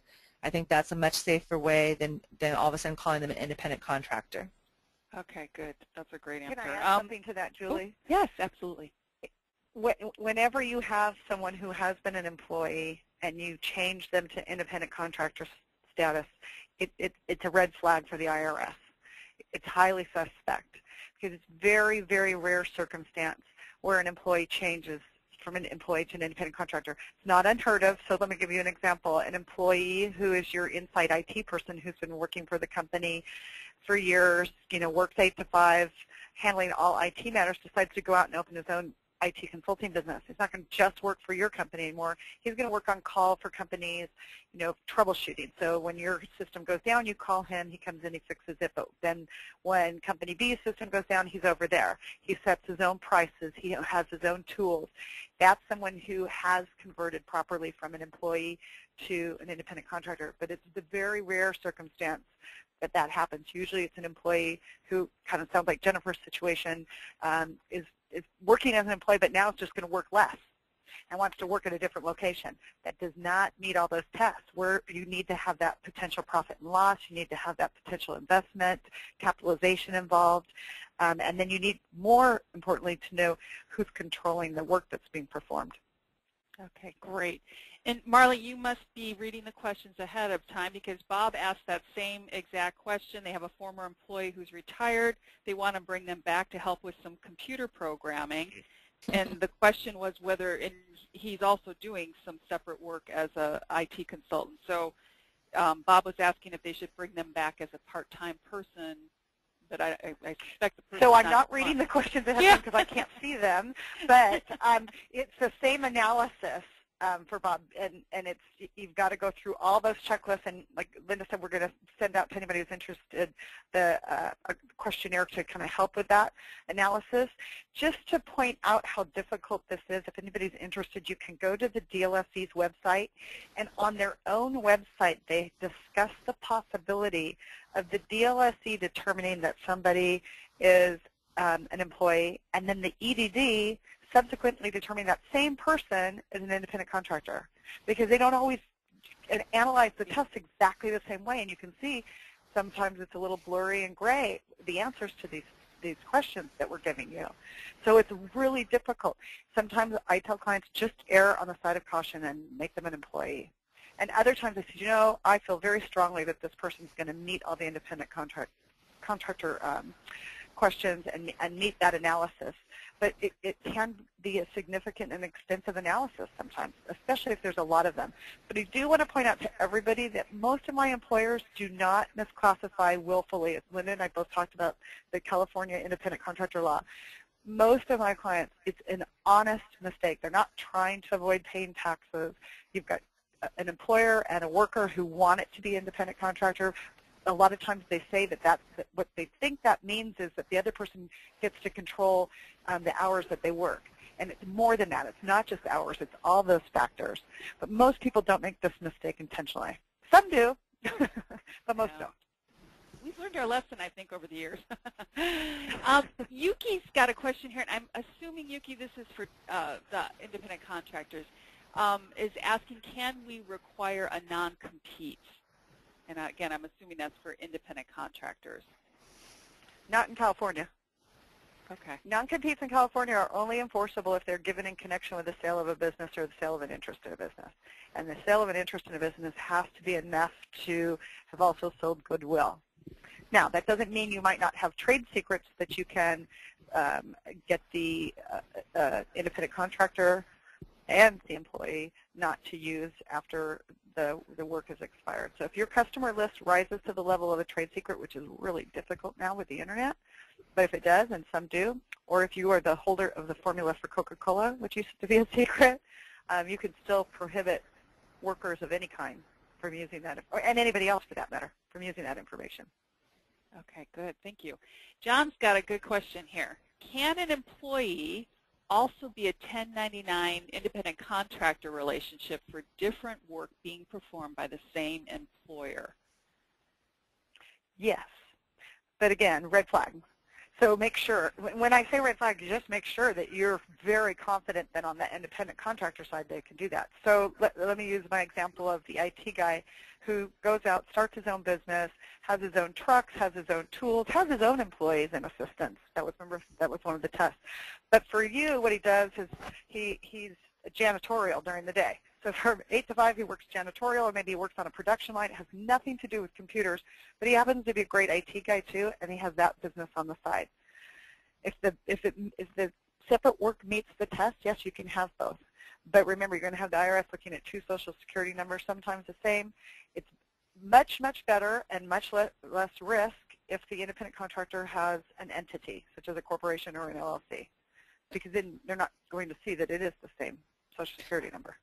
I think that's a much safer way than, than all of a sudden calling them an independent contractor. Okay, good. That's a great answer. Can I add um, something to that, Julie? Oh, yes, absolutely. Whenever you have someone who has been an employee and you change them to independent contractor status, it, it, it's a red flag for the IRS it's highly suspect because it's very, very rare circumstance where an employee changes from an employee to an independent contractor. It's not unheard of, so let me give you an example. An employee who is your inside IT person who's been working for the company for years, you know, works 8 to 5, handling all IT matters, decides to go out and open his own IT consulting business. He's not going to just work for your company anymore. He's going to work on call for companies, you know, troubleshooting. So when your system goes down, you call him. He comes in, he fixes it. But then when company B's system goes down, he's over there. He sets his own prices. He has his own tools. That's someone who has converted properly from an employee to an independent contractor. But it's the very rare circumstance that that happens. Usually it's an employee who kind of sounds like Jennifer's situation, um, is, is working as an employee, but now is just going to work less and wants to work at a different location. That does not meet all those tests where you need to have that potential profit and loss, you need to have that potential investment, capitalization involved, um, and then you need more importantly to know who's controlling the work that's being performed. Okay, great. And Marla, you must be reading the questions ahead of time because Bob asked that same exact question. They have a former employee who's retired. They want to bring them back to help with some computer programming. And the question was whether, and he's also doing some separate work as a IT consultant. So um, Bob was asking if they should bring them back as a part-time person but I, I, I suspect the. So I'm not, reading the questions ahead Yeah. [laughs] because I can't see them, but um, it's the same analysis um, for Bob, and, and it's you've got to go through all those checklists, and like Linda said, we're going to send out to anybody who's interested the uh, questionnaire to kind of help with that analysis. Just to point out how difficult this is, if anybody's interested, you can go to the DLSE's website, and on their own website, they discuss the possibility of the DLSC determining that somebody is um, an employee, and then the EDD subsequently determining that same person is an independent contractor because they don't always analyze the test exactly the same way. And you can see sometimes it's a little blurry and gray, the answers to these these questions that we're giving you. So it's really difficult. Sometimes I tell clients just err on the side of caution and make them an employee. And other times I say, you know, I feel very strongly that this person's going to meet all the independent contract, contractor um, questions and, and meet that analysis. But it, it can be a significant and extensive analysis sometimes, especially if there's a lot of them. But I do want to point out to everybody that most of my employers do not misclassify willfully. As Linda and I both talked about the California independent contractor law. Most of my clients, it's an honest mistake. They're not trying to avoid paying taxes. You've got an employer and a worker who want it to be independent contractor, a lot of times they say that that's what they think that means is that the other person gets to control um, the hours that they work. And it's more than that. It's not just hours. It's all those factors. But most people don't make this mistake intentionally. Some do, [laughs] but most Yeah. don't. We've learned our lesson, I think, over the years. [laughs] um, Yuki's got a question here, and I'm assuming, Yuki, this is for uh, the independent contractors, um, is asking, can we require a non-compete? And again, I'm assuming that's for independent contractors. Not in California. Okay. Non-competes in California are only enforceable if they're given in connection with the sale of a business or the sale of an interest in a business. And the sale of an interest in a business has to be enough to have also sold goodwill. Now, that doesn't mean you might not have trade secrets that you can um, get the uh, uh, independent contractor and the employee not to use after the, the work has expired. So if your customer list rises to the level of a trade secret, which is really difficult now with the internet, but if it does, and some do, or if you are the holder of the formula for Coca-Cola, which used to be a [laughs] secret, um, you can still prohibit workers of any kind from using that, or, and anybody else for that matter, from using that information. Okay, good. Thank you. John's got a good question here. Can an employee also be a 1099 independent contractor relationship for different work being performed by the same employer? Yes, but again, red flag. So make sure, when I say red flag, just make sure that you're very confident that on the independent contractor side they can do that. So let, let me use my example of the IT guy who goes out, starts his own business, has his own trucks, has his own tools, has his own employees and assistants. That was remember that was one of the tests. But for you, what he does is he he's janitorial during the day. So from 8 to 5, he works janitorial, or maybe he works on a production line. It has nothing to do with computers, but he happens to be a great IT guy too, and he has that business on the side. If the if it if the separate work meets the test, yes, you can have both. But remember, you're going to have the IRS looking at two social security numbers, sometimes the same. It's much, much better and much le less risk if the independent contractor has an entity, such as a corporation or an LLC. because then they're not going to see that it is the same social security number.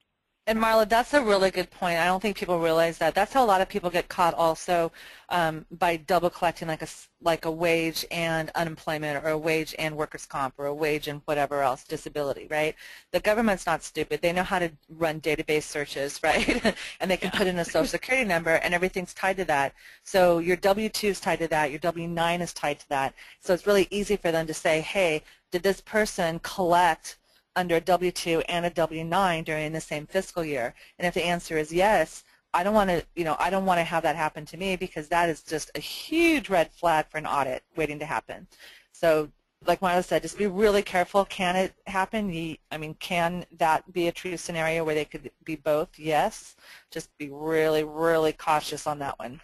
And Marla, that's a really good point. I don't think people realize that. That's how a lot of people get caught also um, by double collecting like a, like a wage and unemployment or a wage and workers' comp or a wage and whatever else, disability, right? The government's not stupid. They know how to run database searches, [laughs] right? and they can put in a social security number and everything's tied to that. So your W-2 is tied to that. Your W-9 is tied to that. So it's really easy for them to say, hey, did this person collect under a W-2 and a W-9 during the same fiscal year? And if the answer is yes, I don't want to, you know, I don't want to have that happen to me because that is just a huge red flag for an audit waiting to happen. So, like Marla said, just be really careful. Can it happen? I mean, can that be a true scenario where they could be both? Yes. Just be really, really cautious on that one.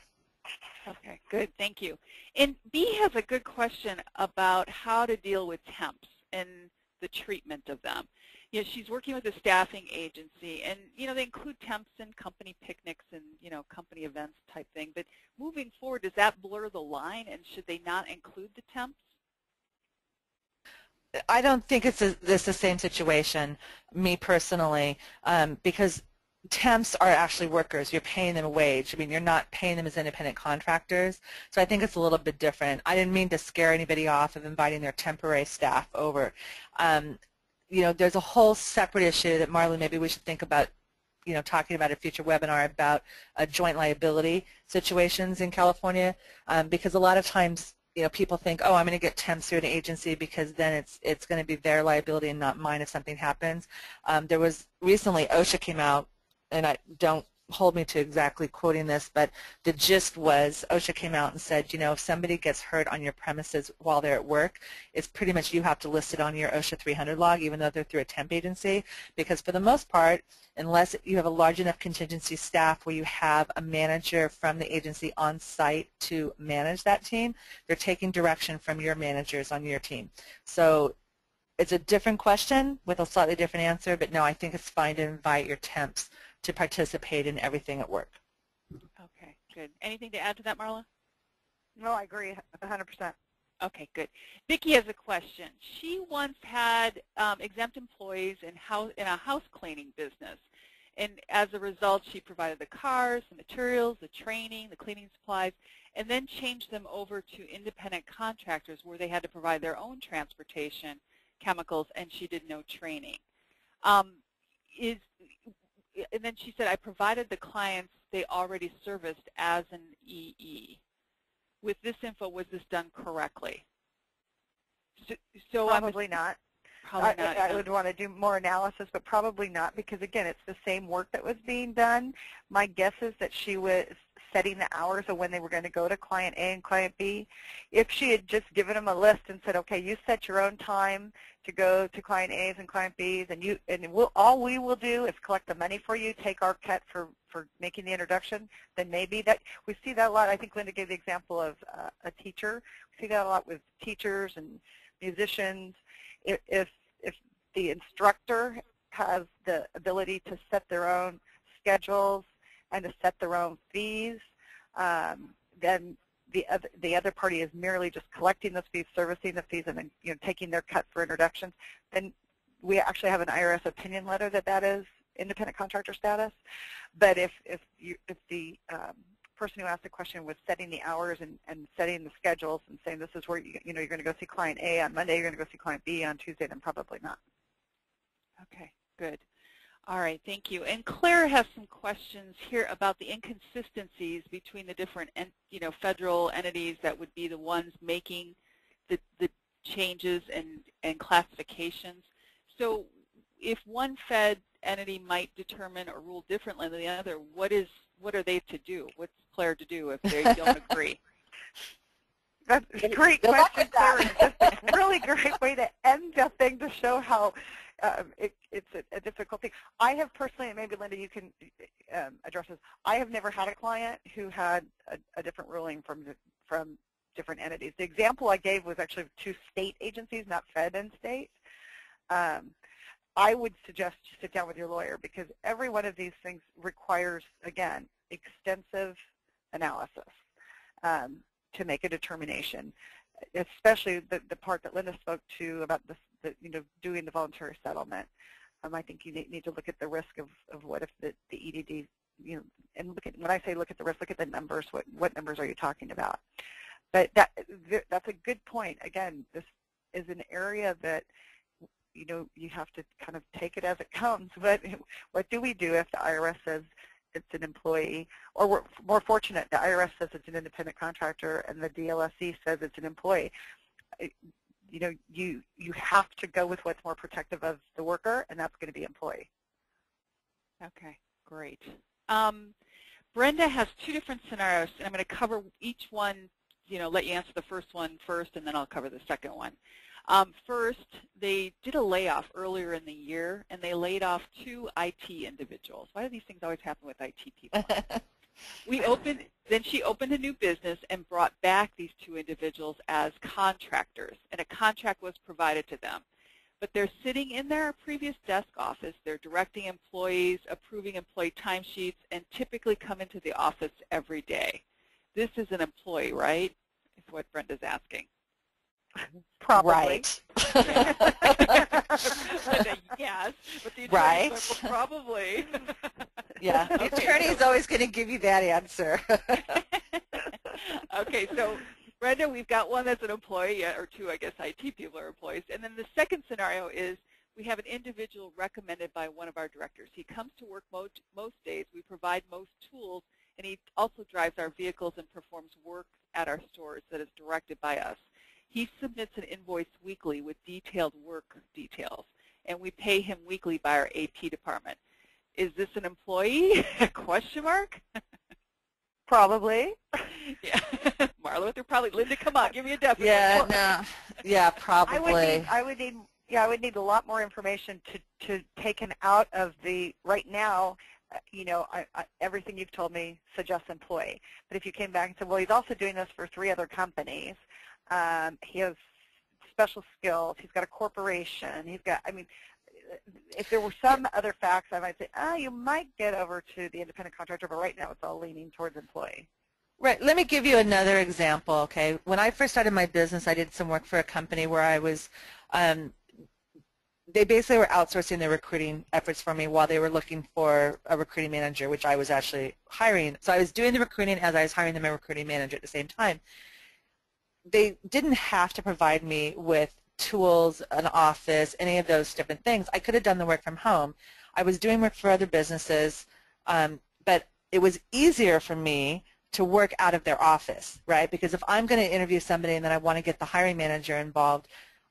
Okay, good. Thank you. And B has a good question about how to deal with temps. And the treatment of them. You know, she's working with a staffing agency, and you know they include temps and company picnics and you know company events type thing. But moving forward, does that blur the line, and should they not include the temps? I don't think it's a, this the same situation, me personally, um, because temps are actually workers. You're paying them a wage. I mean, you're not paying them as independent contractors. So I think it's a little bit different. I didn't mean to scare anybody off of inviting their temporary staff over. Um, you know, there's a whole separate issue that Marlon, maybe we should think about you know, talking about a future webinar about uh, joint liability situations in California, um, because a lot of times, you know, people think, oh, I'm going to get temps through an agency because then it's it's going to be their liability and not mine if something happens. Um, there was recently OSHA came out and I don't hold me to exactly quoting this, but the gist was OSHA came out and said, you know, if somebody gets hurt on your premises while they're at work, it's pretty much you have to list it on your OSHA 300 log, even though they're through a temp agency, because for the most part, unless you have a large enough contingency staff where you have a manager from the agency on site to manage that team, they're taking direction from your managers on your team. So it's a different question with a slightly different answer, but no, I think it's fine to invite your temps to participate in everything at work. Okay, good. Anything to add to that, Marla? No, I agree 100%. Okay, good. Vicki has a question. She once had um, exempt employees in, house, in a house cleaning business. And as a result, she provided the cars, the materials, the training, the cleaning supplies, and then changed them over to independent contractors where they had to provide their own transportation, chemicals, and she did no training. Um, is and then she said, I provided the clients they already serviced as an EE. With this info, was this done correctly? So, so probably I'm, not. Probably I, not. I, I would want to do more analysis, but probably not because again, it's the same work that was being done. My guess is that she was setting the hours of when they were going to go to client A and client B. If she had just given them a list and said, okay, you set your own time to go to client A's and client B's, and you and we'll, all we will do is collect the money for you, take our cut for for making the introduction. Then maybe that we see that a lot. I think Linda gave the example of uh, a teacher. We see that a lot with teachers and musicians. If if, if the instructor has the ability to set their own schedules and to set their own fees, um, then the other, the other party is merely just collecting those fees, servicing the fees, and then you know taking their cut for introductions, then we actually have an IRS opinion letter that that is independent contractor status. But if if you if the um, person who asked the question was setting the hours and, and setting the schedules and saying this is where you you know you're going to go see client A on Monday, you're going to go see client B on Tuesday, then probably not. Okay, good. All right, thank you. And Claire has some questions here about the inconsistencies between the different, you know, federal entities that would be the ones making the, the changes and, and classifications. So if one Fed entity might determine or rule differently than the other, what is what are they to do? What's Claire to do if they don't [laughs] agree? That's a great question, Claire. It's a really great way to end the thing to show how um, it, it's a, a, difficult thing. I have personally, and maybe Linda, you can um, address this. I have never had a client who had a, a different ruling from from different entities. The example I gave was actually two state agencies, not Fed and state. Um, I would suggest you sit down with your lawyer because every one of these things requires, again, extensive analysis um, to make a determination, especially the, the part that Linda spoke to about the, the, you know, doing the voluntary settlement. Um, I think you need, to look at the risk of, of what if the, the EDD, you know, and look at, when I say look at the risk, look at the numbers, what, what numbers are you talking about? But that, that's a good point. Again, this is an area that you know, you have to kind of take it as it comes. [laughs] But what do we do if the IRS says it's an employee, or we're more fortunate, the IRS says it's an independent contractor and the DLSE says it's an employee? You know, you, you have to go with what's more protective of the worker, and that's going to be employee. Okay, great. Um, Brenda has two different scenarios, and I'm going to cover each one, you know, let you answer the first one first, and then I'll cover the second one. Um, first, they did a layoff earlier in the year, and they laid off two IT individuals. Why do these things always happen with IT people? [laughs] we opened, then she opened a new business and brought back these two individuals as contractors, and a contract was provided to them. But they're sitting in their previous desk office. They're directing employees, approving employee timesheets, and typically come into the office every day. This is an employee, right? Is what Brenda's asking. [laughs] Probably. Right. [laughs] yes, but the right. Probably. yeah, [laughs] the attorney is always going to give you that answer. okay, so Brenda, we've got one that's an employee, uh, or two, I guess, IT people are employees. And then the second scenario is we have an individual recommended by one of our directors. He comes to work most, most days. We provide most tools, and he also drives our vehicles and performs work at our stores that is directed by us. He submits an invoice weekly with detailed work details, and we pay him weekly by our AP department. Is this an employee? [laughs] Question mark? [laughs] Probably. yeah. [laughs] Marla, they're probably, Linda, come on, give me a definite. Yeah, no. Yeah, probably. I would need, I would need, yeah, I would need a lot more information to, to take him out of the, right now, uh, you know, I, I, everything you've told me suggests employee. But if you came back and said, well, he's also doing this for three other companies, um, he has special skills. He's got a corporation. He's got, I mean, if there were some other facts, I might say, ah, oh, you might get over to the independent contractor, but right now it's all leaning towards employee. Right. Let me give you another example, okay? When I first started my business, I did some work for a company where I was, um, they basically were outsourcing their recruiting efforts for me while they were looking for a recruiting manager, which I was actually hiring. So I was doing the recruiting as I was hiring them a recruiting manager at the same time they didn't have to provide me with tools, an office, any of those different things. I could have done the work from home. I was doing work for other businesses, um, but it was easier for me to work out of their office, right? Because if I'm going to interview somebody and then I want to get the hiring manager involved,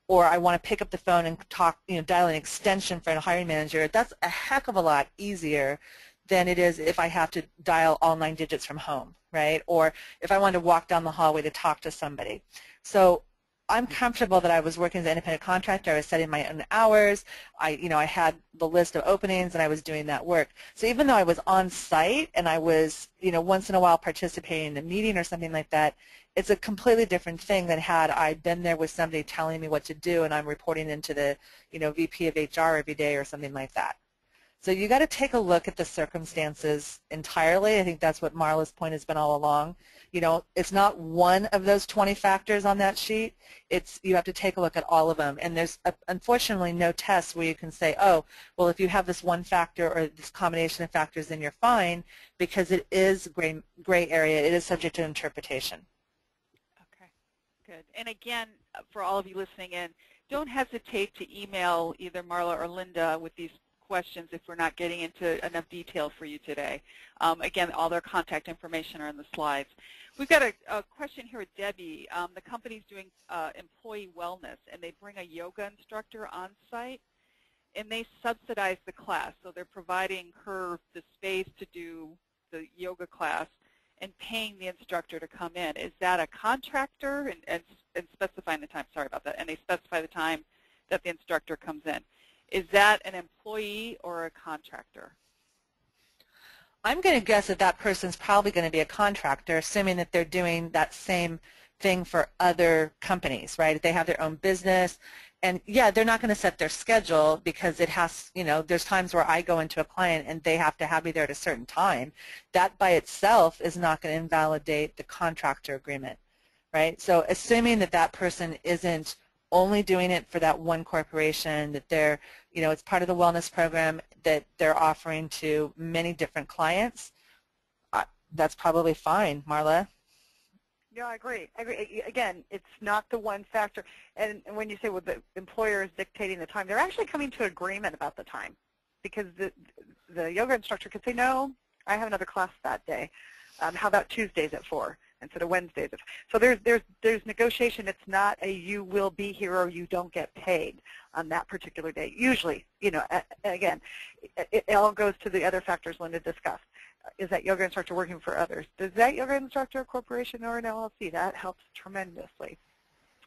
or I want to pick up the phone and talk, you know, dial an extension for a hiring manager, that's a heck of a lot easier than it is if I have to dial all nine digits from home, right? Or if I wanted to walk down the hallway to talk to somebody. So I'm comfortable that I was working as an independent contractor. I was setting my own hours. I, you know, I had the list of openings and I was doing that work. So even though I was on site and I was, you know, once in a while participating in a meeting or something like that, it's a completely different thing than had I been there with somebody telling me what to do and I'm reporting into the, you know, VP of HR every day or something like that. So you got to take a look at the circumstances entirely. I think that's what Marla's point has been all along. You know, it's not one of those 20 factors on that sheet. It's you have to take a look at all of them. And there's a, unfortunately no test where you can say, oh, well, if you have this one factor or this combination of factors, then you're fine, because it is gray gray area. It is subject to interpretation. Okay, good. And again, uh, for all of you listening in, don't hesitate to email either Marla or Linda with these questions if we're not getting into enough detail for you today. Um, again, all their contact information are in the slides. We've got a, a question here with Debbie. Um, the company's doing uh, employee wellness, and they bring a yoga instructor on site, and they subsidize the class. So they're providing her the space to do the yoga class and paying the instructor to come in. Is that a contractor and, and, and specifying the time? Sorry about that. And they specify the time that the instructor comes in. Is that an employee or a contractor? I'm going to guess that that person's probably going to be a contractor, assuming that they're doing that same thing for other companies, right? They have their own business, and yeah, they're not going to set their schedule because it has, you know, there's times where I go into a client and they have to have me there at a certain time. That by itself is not going to invalidate the contractor agreement, right? So assuming that that person isn't only doing it for that one corporation, that they're, you know, it's part of the wellness program that they're offering to many different clients, that's probably fine, Marla. Yeah, I agree. I agree. Again, it's not the one factor. And when you say well, the employer is dictating the time, they're actually coming to agreement about the time because the the yoga instructor could say, no, I have another class that day. Um, how about Tuesdays at 4 instead of Wednesdays? So there's, there's, there's negotiation. It's not a you will be here or you don't get paid on that particular day. Usually, you know, again, it, it all goes to the other factors Linda discussed is that yoga instructor working for others? Does that yoga instructor a corporation or an LLC? That helps tremendously.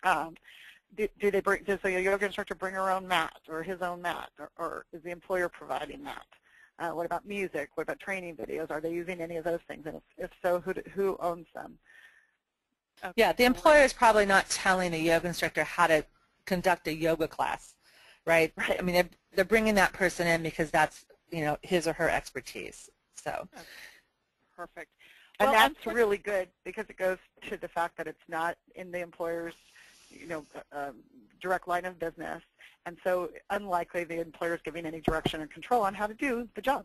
Um, do, do, they bring, does the yoga instructor bring her own mat or his own mat, or, or is the employer providing that? Uh, what about music? What about training videos? Are they using any of those things? And if, if so, who, who owns them? Okay. Yeah, the employer is probably not telling the yoga instructor how to conduct a yoga class, right? right. I mean, they're, they're bringing that person in because that's, you know, his or her expertise. So, okay. perfect. And well, that's really good because it goes to the fact that it's not in the employer's, you know, uh, um, direct line of business, and so unlikely the employer is giving any direction or control on how to do the job.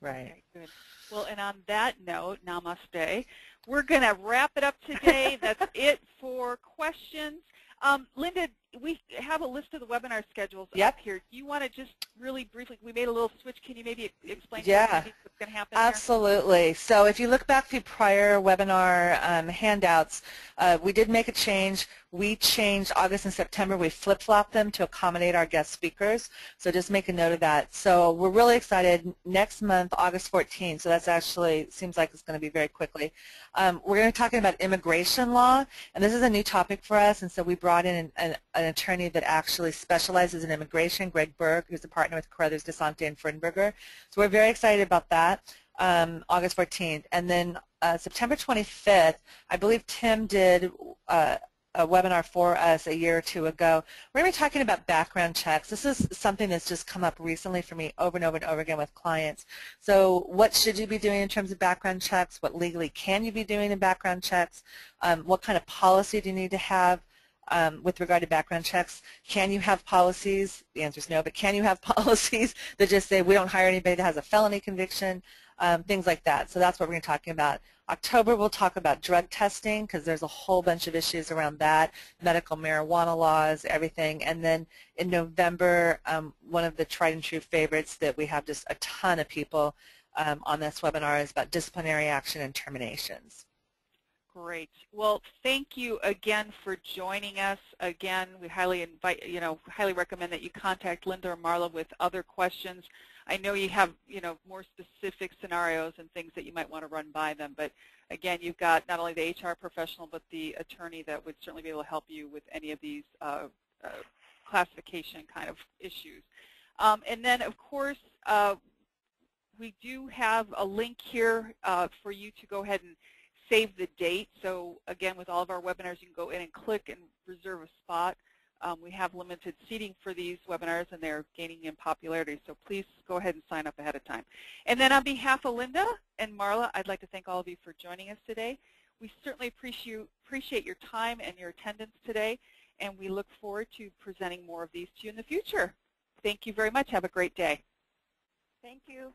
Right. Okay, good. Well, and on that note, namaste. We're going to wrap it up today. [laughs] That's it for questions. Um, Linda, we have a list of the webinar schedules yep. up here. Do you want to just really briefly, we made a little switch. Can you maybe explain yeah. what's going to happen Absolutely. Here? So if you look back through prior webinar um, handouts, uh, we did make a change. We changed August and September. We flip-flopped them to accommodate our guest speakers. So just make a note of that. So we're really excited. Next month, August 14th, so that's actually, seems like it's going to be very quickly, um, we're going to be talking about immigration law. And this is a new topic for us. And so we brought in an, an, an attorney that actually specializes in immigration, Greg Berg, who's a partner with Carothers DiSante, and Freudenberger. So we're very excited about that, um, August 14th. And then uh, September 25th, I believe Tim did uh, a webinar for us a year or two ago. We're going to be talking about background checks. This is something that's just come up recently for me over and over and over again with clients. So what should you be doing in terms of background checks? What legally can you be doing in background checks? Um, what kind of policy do you need to have? Um, with regard to background checks. Can you have policies? The answer is no, but can you have [laughs] policies that just say we don't hire anybody that has a felony conviction, um, things like that. So that's what we're going to be talking about. October we'll talk about drug testing because there's a whole bunch of issues around that, medical marijuana laws, everything. And then in November, um, one of the tried and true favorites that we have just a ton of people um, on this webinar is about disciplinary action and terminations. Great. Well, thank you again for joining us. Again, we highly invite, you know, highly recommend that you contact Linda or Marla with other questions. I know you have, you know, more specific scenarios and things that you might want to run by them, but again, you've got not only the HR professional, but the attorney that would certainly be able to help you with any of these uh, uh, classification kind of issues. Um, and then, of course, uh, we do have a link here uh, for you to go ahead and save the date. So again, with all of our webinars, you can go in and click and reserve a spot. Um, we have limited seating for these webinars, and they're gaining in popularity, so please go ahead and sign up ahead of time. And then on behalf of Linda and Marla, I'd like to thank all of you for joining us today. We certainly appreciate, appreciate your time and your attendance today, and we look forward to presenting more of these to you in the future. Thank you very much. Have a great day. Thank you.